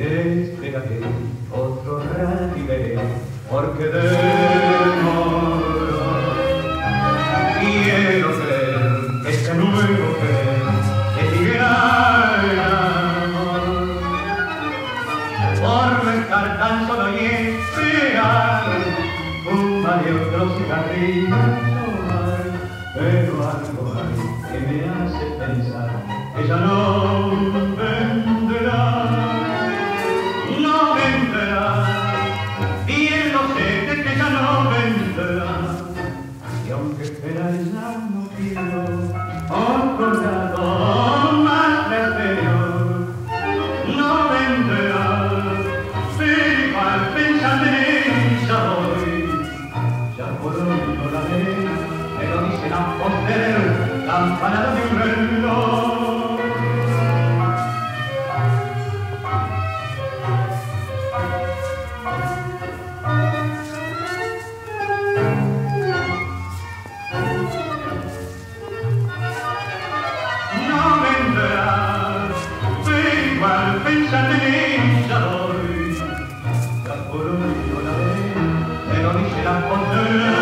Espérate, otro rato y veré, porque demora. Quiero ser este nuevo pez, el higuera. Por no estar tan solo y esperar, un de otro cigarrillo pero algo hay que me hace pensar que no que espera ya no quiero ocultar todo más placer. No vendrás, si mal pensaré, ya voy. Ya puedo ignorar, pero dicen a poder, campanada un reloj. Savoy, da Bologna, da Re, e non esce la.